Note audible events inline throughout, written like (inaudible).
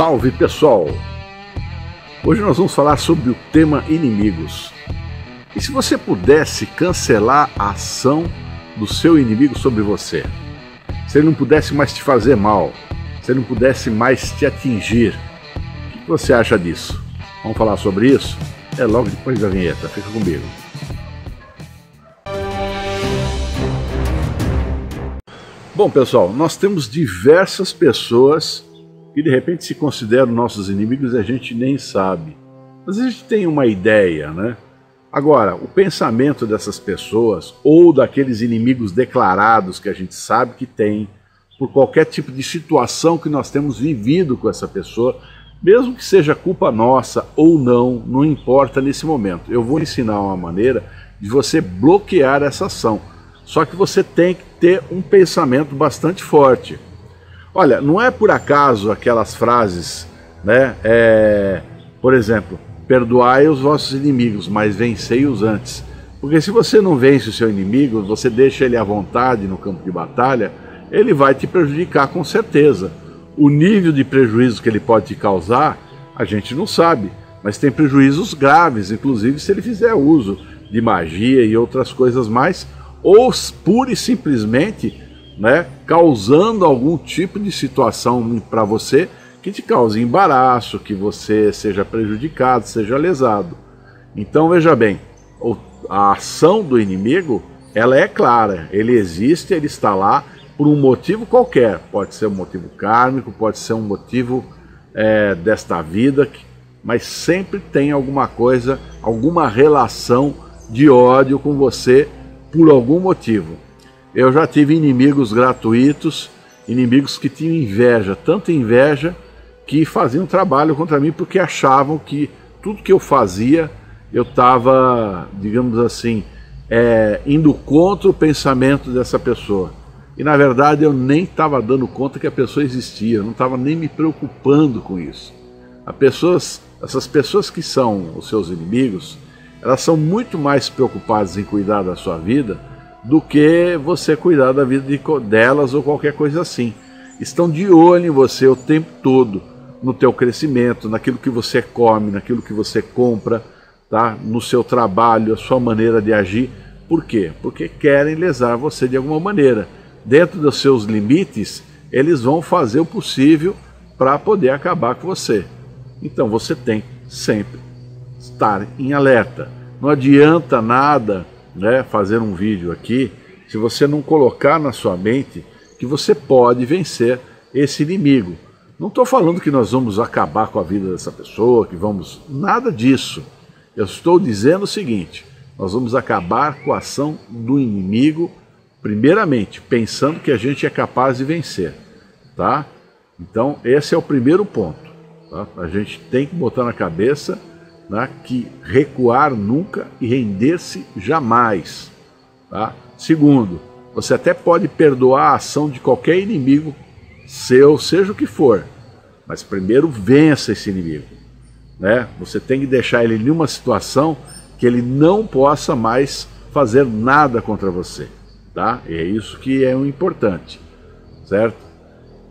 Salve pessoal! Hoje nós vamos falar sobre o tema inimigos. E se você pudesse cancelar a ação do seu inimigo sobre você? Se ele não pudesse mais te fazer mal, se ele não pudesse mais te atingir, o que você acha disso? Vamos falar sobre isso? É logo depois da vinheta, fica comigo. Bom, pessoal, nós temos diversas pessoas que de repente se consideram nossos inimigos e a gente nem sabe. Mas a gente tem uma ideia, né? Agora, o pensamento dessas pessoas ou daqueles inimigos declarados que a gente sabe que tem, por qualquer tipo de situação que nós temos vivido com essa pessoa, mesmo que seja culpa nossa ou não, não importa nesse momento. Eu vou ensinar uma maneira de você bloquear essa ação. Só que você tem que ter um pensamento bastante forte. Olha, não é por acaso aquelas frases, né? É, por exemplo, perdoai os vossos inimigos, mas vencei-os antes. Porque se você não vence o seu inimigo, você deixa ele à vontade no campo de batalha, ele vai te prejudicar com certeza. O nível de prejuízo que ele pode te causar, a gente não sabe, mas tem prejuízos graves, inclusive se ele fizer uso de magia e outras coisas mais, ou pura e simplesmente né, causando algum tipo de situação para você que te cause embaraço, que você seja prejudicado, seja lesado. Então veja bem, a ação do inimigo ela é clara, ele existe, ele está lá por um motivo qualquer. Pode ser um motivo kármico, pode ser um motivo é, desta vida, mas sempre tem alguma coisa, alguma relação de ódio com você por algum motivo. Eu já tive inimigos gratuitos, inimigos que tinham inveja, tanta inveja que faziam trabalho contra mim porque achavam que tudo que eu fazia eu estava, digamos assim, é, indo contra o pensamento dessa pessoa. E na verdade eu nem estava dando conta que a pessoa existia, eu não estava nem me preocupando com isso. Pessoas, essas pessoas que são os seus inimigos, elas são muito mais preocupadas em cuidar da sua vida do que você cuidar da vida de, delas ou qualquer coisa assim. Estão de olho em você o tempo todo, no teu crescimento, naquilo que você come, naquilo que você compra, tá? no seu trabalho, a sua maneira de agir. Por quê? Porque querem lesar você de alguma maneira. Dentro dos seus limites, eles vão fazer o possível para poder acabar com você. Então você tem sempre estar em alerta. Não adianta nada né, fazer um vídeo aqui se você não colocar na sua mente que você pode vencer esse inimigo. Não estou falando que nós vamos acabar com a vida dessa pessoa, que vamos. Nada disso. Eu estou dizendo o seguinte: nós vamos acabar com a ação do inimigo, primeiramente, pensando que a gente é capaz de vencer. Tá? Então, esse é o primeiro ponto. Tá? A gente tem que botar na cabeça né, que recuar nunca e render-se jamais. Tá? Segundo, você até pode perdoar a ação de qualquer inimigo seu, seja o que for, mas primeiro vença esse inimigo. Né? Você tem que deixar ele em uma situação que ele não possa mais fazer nada contra você. Tá? E é isso que é o importante, certo?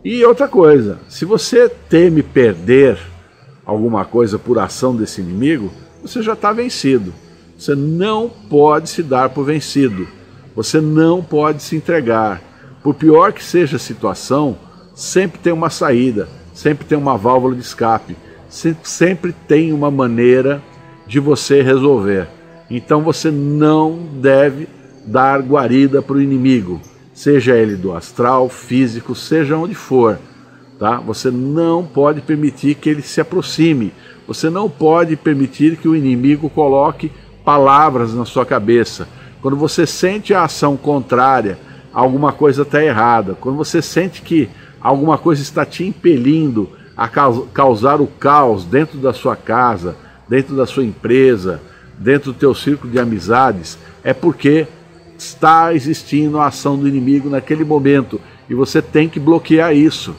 E outra coisa, se você teme perder alguma coisa por ação desse inimigo, você já está vencido. Você não pode se dar por vencido. Você não pode se entregar. Por pior que seja a situação, sempre tem uma saída, sempre tem uma válvula de escape, sempre tem uma maneira de você resolver. Então você não deve dar guarida para o inimigo, seja ele do astral, físico, seja onde for. Tá? Você não pode permitir que ele se aproxime. Você não pode permitir que o inimigo coloque palavras na sua cabeça. Quando você sente a ação contrária, alguma coisa está errada. Quando você sente que alguma coisa está te impelindo a causar o caos dentro da sua casa, dentro da sua empresa, dentro do teu círculo de amizades, é porque está existindo a ação do inimigo naquele momento e você tem que bloquear isso.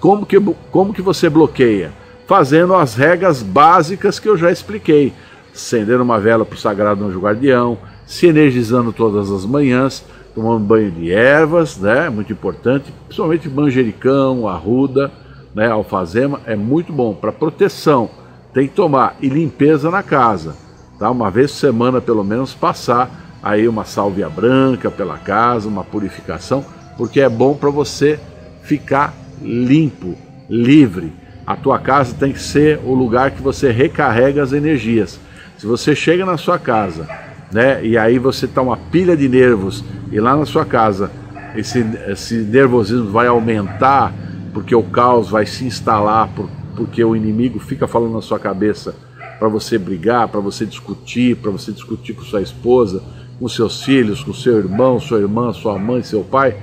Como que, como que você bloqueia? Fazendo as regras básicas que eu já expliquei. Acendendo uma vela para o Sagrado Anjo Guardião, se energizando todas as manhãs, tomando banho de ervas, né? Muito importante, principalmente manjericão, arruda, né, alfazema é muito bom para proteção. Tem que tomar e limpeza na casa, tá? Uma vez por semana pelo menos passar aí uma sálvia branca pela casa, uma purificação, porque é bom para você ficar limpo, livre. A tua casa tem que ser o lugar que você recarrega as energias. Se você chega na sua casa, né, e aí você tá uma pilha de nervos e lá na sua casa esse, esse nervosismo vai aumentar porque o caos vai se instalar, por, porque o inimigo fica falando na sua cabeça para você brigar, para você discutir, para você discutir com sua esposa, com seus filhos, com seu irmão, sua irmã, sua mãe, seu pai.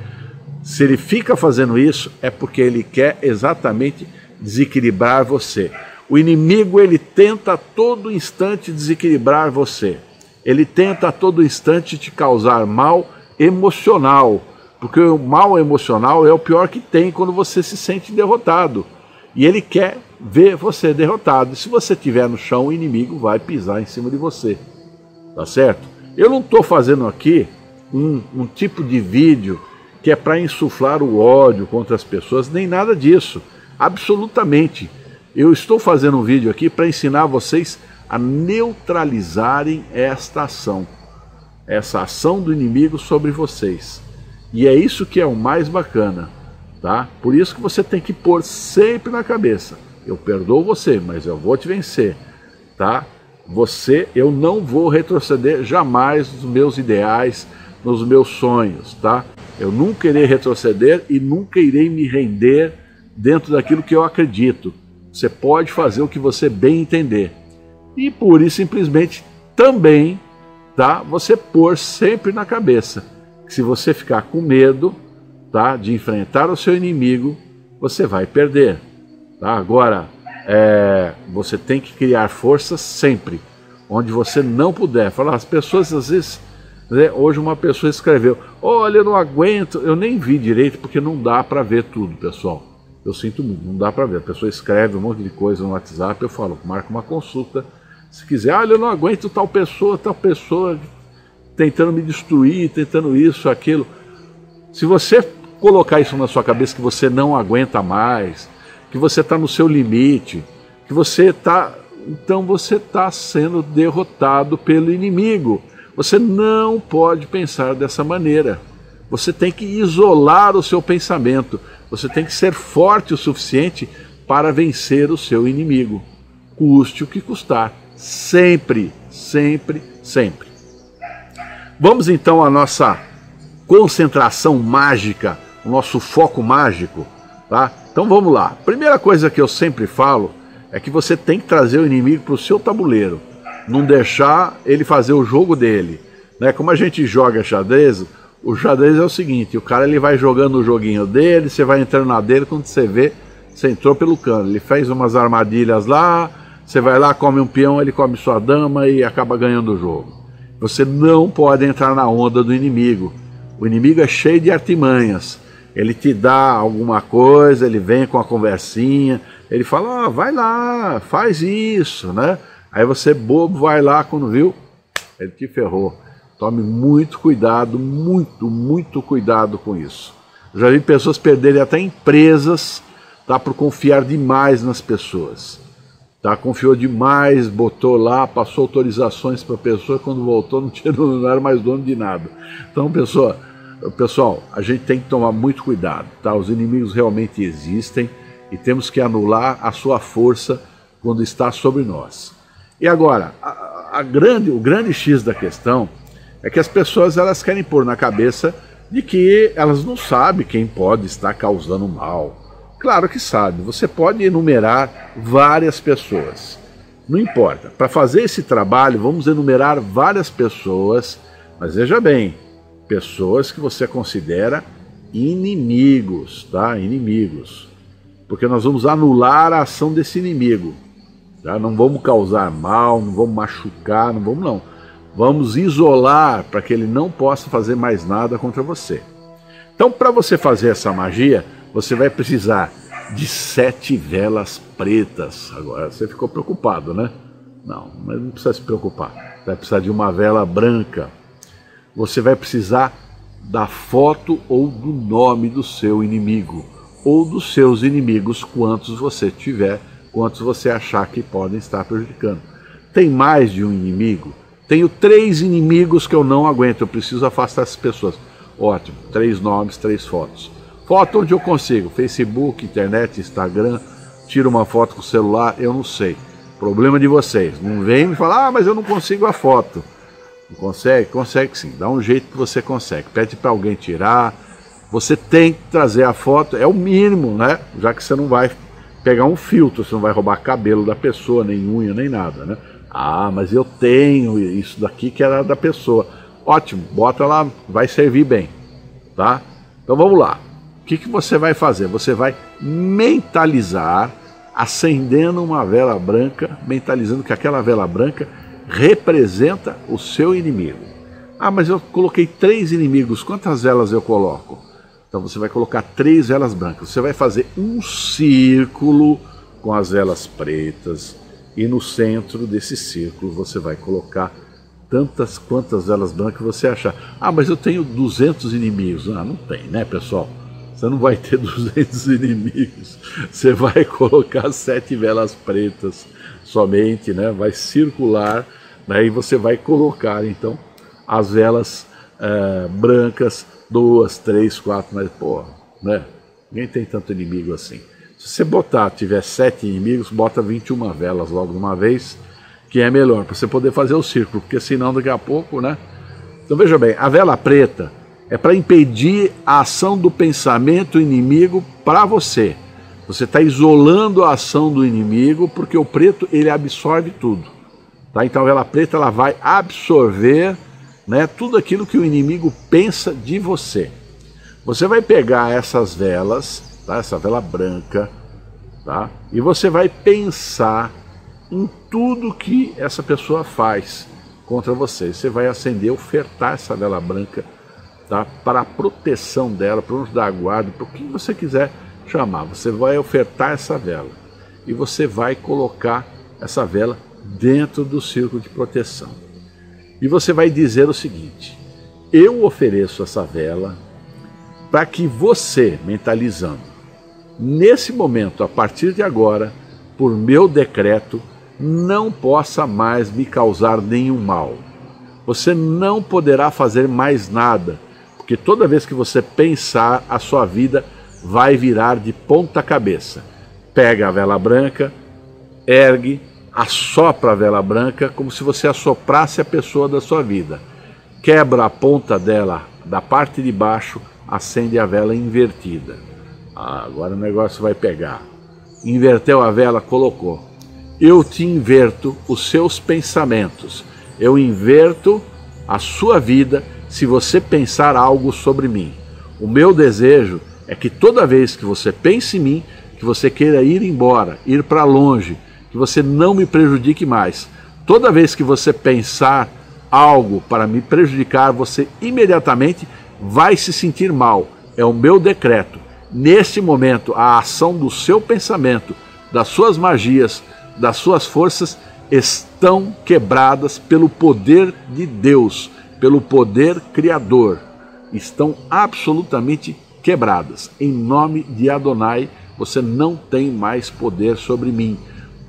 Se ele fica fazendo isso, é porque ele quer exatamente desequilibrar você. O inimigo ele tenta a todo instante desequilibrar você. Ele tenta a todo instante te causar mal emocional porque o mal emocional é o pior que tem quando você se sente derrotado. E ele quer ver você derrotado. E se você estiver no chão, o inimigo vai pisar em cima de você. Tá certo? Eu não estou fazendo aqui um, um tipo de vídeo que é para insuflar o ódio contra as pessoas, nem nada disso. Absolutamente. Eu estou fazendo um vídeo aqui para ensinar vocês a neutralizarem esta ação. Essa ação do inimigo sobre vocês. E é isso que é o mais bacana, tá? Por isso que você tem que pôr sempre na cabeça: eu perdoo você, mas eu vou te vencer, tá? Você, eu não vou retroceder jamais nos meus ideais, nos meus sonhos, tá? Eu nunca irei retroceder e nunca irei me render dentro daquilo que eu acredito. Você pode fazer o que você bem entender. E por isso simplesmente também, tá? Você pôr sempre na cabeça que se você ficar com medo tá, de enfrentar o seu inimigo, você vai perder. Tá? Agora, é, você tem que criar força sempre, onde você não puder. Falar, as pessoas às vezes. Né, hoje uma pessoa escreveu: Olha, eu não aguento. Eu nem vi direito porque não dá para ver tudo, pessoal. Eu sinto muito, não dá para ver. A pessoa escreve um monte de coisa no WhatsApp. Eu falo, marca uma consulta. Se quiser, olha, eu não aguento tal pessoa, tal pessoa tentando me destruir, tentando isso, aquilo. Se você colocar isso na sua cabeça que você não aguenta mais, que você está no seu limite, que você está. Então você está sendo derrotado pelo inimigo. Você não pode pensar dessa maneira. Você tem que isolar o seu pensamento. Você tem que ser forte o suficiente para vencer o seu inimigo. Custe o que custar. Sempre, sempre, sempre. Vamos então à nossa concentração mágica, o nosso foco mágico, tá? Então vamos lá. Primeira coisa que eu sempre falo é que você tem que trazer o inimigo para o seu tabuleiro, não deixar ele fazer o jogo dele, né? Como a gente joga xadrez, o xadrez é o seguinte: o cara ele vai jogando o joguinho dele, você vai entrando na dele, quando você vê, você entrou pelo cano. Ele fez umas armadilhas lá, você vai lá, come um peão, ele come sua dama e acaba ganhando o jogo. Você não pode entrar na onda do inimigo. O inimigo é cheio de artimanhas. Ele te dá alguma coisa, ele vem com a conversinha, ele fala: oh, vai lá, faz isso, né? Aí você, bobo, vai lá, quando viu, ele te ferrou. Tome muito cuidado, muito, muito cuidado com isso. Já vi pessoas perderem até empresas tá, por confiar demais nas pessoas. Tá, confiou demais, botou lá, passou autorizações para a pessoa, quando voltou não, tinha, (laughs) não era mais dono de nada. Então, pessoa, pessoal, a gente tem que tomar muito cuidado. Tá? Os inimigos realmente existem e temos que anular a sua força quando está sobre nós. E agora, a, a grande, o grande X da questão é que as pessoas elas querem pôr na cabeça de que elas não sabem quem pode estar causando mal Claro que sabe, você pode enumerar várias pessoas. Não importa. Para fazer esse trabalho, vamos enumerar várias pessoas, mas veja bem, pessoas que você considera inimigos, tá? Inimigos. Porque nós vamos anular a ação desse inimigo. Tá? Não vamos causar mal, não vamos machucar, não vamos não. Vamos isolar para que ele não possa fazer mais nada contra você. Então, para você fazer essa magia, você vai precisar de sete velas pretas. Agora, você ficou preocupado, né? Não, mas não precisa se preocupar. Vai precisar de uma vela branca. Você vai precisar da foto ou do nome do seu inimigo, ou dos seus inimigos, quantos você tiver, quantos você achar que podem estar prejudicando. Tem mais de um inimigo? Tenho três inimigos que eu não aguento, eu preciso afastar essas pessoas. Ótimo, três nomes, três fotos. Foto onde eu consigo, Facebook, internet, Instagram, tiro uma foto com o celular, eu não sei. Problema de vocês. Não vem me falar, ah, mas eu não consigo a foto. Não consegue? Consegue sim. Dá um jeito que você consegue. Pede para alguém tirar. Você tem que trazer a foto, é o mínimo, né? Já que você não vai pegar um filtro, você não vai roubar cabelo da pessoa, nem unha, nem nada, né? Ah, mas eu tenho isso daqui que era da pessoa. Ótimo, bota lá, vai servir bem, tá? Então vamos lá. O que, que você vai fazer? Você vai mentalizar acendendo uma vela branca, mentalizando que aquela vela branca representa o seu inimigo. Ah, mas eu coloquei três inimigos, quantas velas eu coloco? Então você vai colocar três velas brancas. Você vai fazer um círculo com as velas pretas e no centro desse círculo você vai colocar tantas quantas velas brancas você achar. Ah, mas eu tenho 200 inimigos. Ah, não tem, né, pessoal? Você não vai ter (laughs) 200 inimigos. Você vai colocar sete velas pretas somente, né? Vai circular, né? E você vai colocar então as velas é, brancas, duas, três, quatro, mas pô, né? Ninguém tem tanto inimigo assim. Se você botar, tiver sete inimigos, bota 21 velas logo de uma vez, que é melhor, para você poder fazer o círculo, porque senão daqui a pouco, né? Então veja bem, a vela preta é para impedir a ação do pensamento inimigo para você. Você está isolando a ação do inimigo porque o preto ele absorve tudo. Tá? Então a vela preta ela vai absorver né, tudo aquilo que o inimigo pensa de você. Você vai pegar essas velas, tá? essa vela branca, tá? e você vai pensar em tudo que essa pessoa faz contra você. Você vai acender, ofertar essa vela branca tá? para a proteção dela, para nos dar guarda, para o que você quiser chamar. Você vai ofertar essa vela e você vai colocar essa vela dentro do círculo de proteção. E você vai dizer o seguinte: eu ofereço essa vela para que você, mentalizando, nesse momento, a partir de agora, por meu decreto, não possa mais me causar nenhum mal. Você não poderá fazer mais nada porque toda vez que você pensar, a sua vida vai virar de ponta cabeça. Pega a vela branca, ergue, assopra a vela branca como se você assoprasse a pessoa da sua vida. Quebra a ponta dela da parte de baixo, acende a vela invertida. Ah, agora o negócio vai pegar. Inverteu a vela, colocou. Eu te inverto os seus pensamentos. Eu inverto a sua vida se você pensar algo sobre mim. O meu desejo é que toda vez que você pense em mim, que você queira ir embora, ir para longe, que você não me prejudique mais. Toda vez que você pensar algo para me prejudicar, você imediatamente vai se sentir mal. É o meu decreto. Neste momento, a ação do seu pensamento, das suas magias, das suas forças estão quebradas pelo poder de Deus pelo poder criador, estão absolutamente quebradas. Em nome de Adonai, você não tem mais poder sobre mim.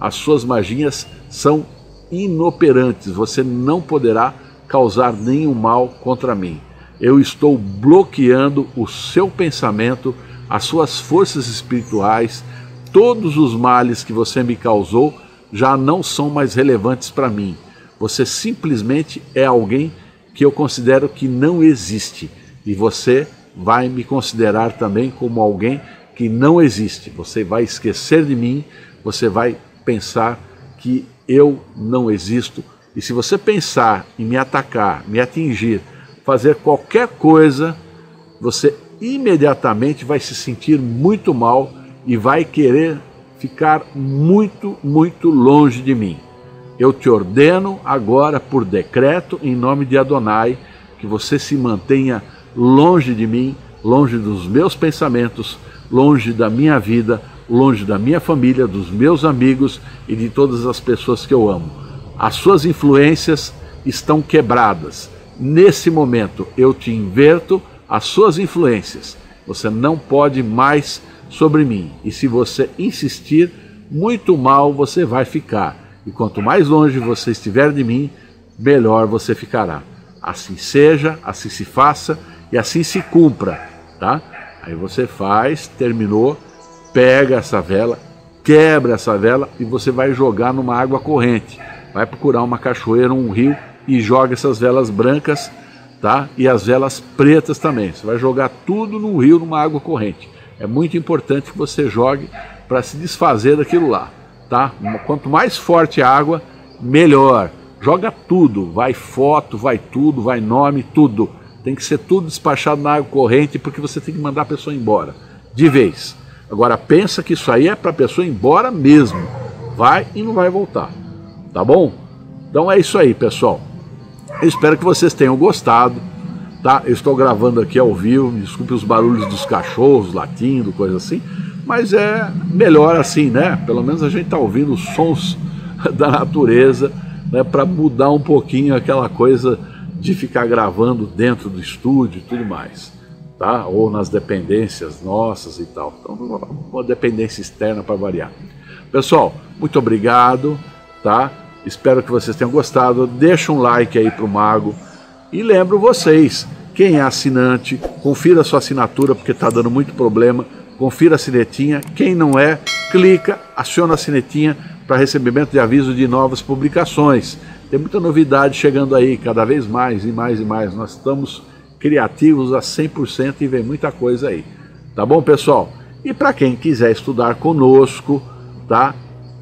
As suas magias são inoperantes, você não poderá causar nenhum mal contra mim. Eu estou bloqueando o seu pensamento, as suas forças espirituais, todos os males que você me causou já não são mais relevantes para mim. Você simplesmente é alguém que eu considero que não existe. E você vai me considerar também como alguém que não existe. Você vai esquecer de mim, você vai pensar que eu não existo. E se você pensar em me atacar, me atingir, fazer qualquer coisa, você imediatamente vai se sentir muito mal e vai querer ficar muito, muito longe de mim. Eu te ordeno agora, por decreto, em nome de Adonai, que você se mantenha longe de mim, longe dos meus pensamentos, longe da minha vida, longe da minha família, dos meus amigos e de todas as pessoas que eu amo. As suas influências estão quebradas. Nesse momento, eu te inverto as suas influências. Você não pode mais sobre mim. E se você insistir, muito mal você vai ficar. E quanto mais longe você estiver de mim, melhor você ficará. Assim seja, assim se faça e assim se cumpra, tá? Aí você faz, terminou, pega essa vela, quebra essa vela e você vai jogar numa água corrente. Vai procurar uma cachoeira, um rio e joga essas velas brancas, tá? E as velas pretas também. Você vai jogar tudo no rio, numa água corrente. É muito importante que você jogue para se desfazer daquilo lá, tá? Quanto mais forte a água, melhor. Joga tudo, vai foto, vai tudo, vai nome, tudo. Tem que ser tudo despachado na água corrente porque você tem que mandar a pessoa embora de vez. Agora pensa que isso aí é para a pessoa ir embora mesmo. Vai e não vai voltar. Tá bom? Então é isso aí, pessoal. Eu espero que vocês tenham gostado. Tá? Eu estou gravando aqui ao vivo, desculpe os barulhos dos cachorros latindo, coisa assim, mas é melhor assim, né? Pelo menos a gente está ouvindo os sons (laughs) da natureza, né? Para mudar um pouquinho aquela coisa de ficar gravando dentro do estúdio e tudo mais, tá? Ou nas dependências nossas e tal. Então, uma dependência externa para variar. Pessoal, muito obrigado, tá? Espero que vocês tenham gostado. Deixa um like aí pro Mago. E lembro vocês, quem é assinante, confira sua assinatura porque está dando muito problema. Confira a sinetinha. Quem não é, clica, aciona a sinetinha para recebimento de aviso de novas publicações. Tem muita novidade chegando aí, cada vez mais e mais e mais. Nós estamos criativos a 100% e vem muita coisa aí. Tá bom, pessoal? E para quem quiser estudar conosco, tá?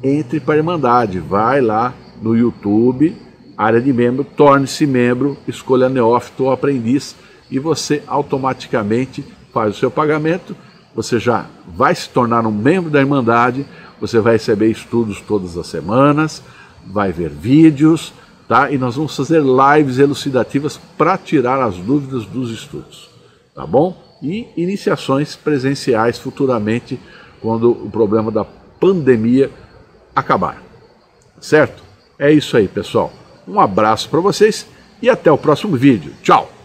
Entre para a Irmandade. Vai lá no YouTube, área de membro, torne-se membro, escolha neófito ou aprendiz e você automaticamente faz o seu pagamento. Você já vai se tornar um membro da Irmandade, você vai receber estudos todas as semanas vai ver vídeos, tá? E nós vamos fazer lives elucidativas para tirar as dúvidas dos estudos, tá bom? E iniciações presenciais futuramente quando o problema da pandemia acabar. Certo? É isso aí, pessoal. Um abraço para vocês e até o próximo vídeo. Tchau!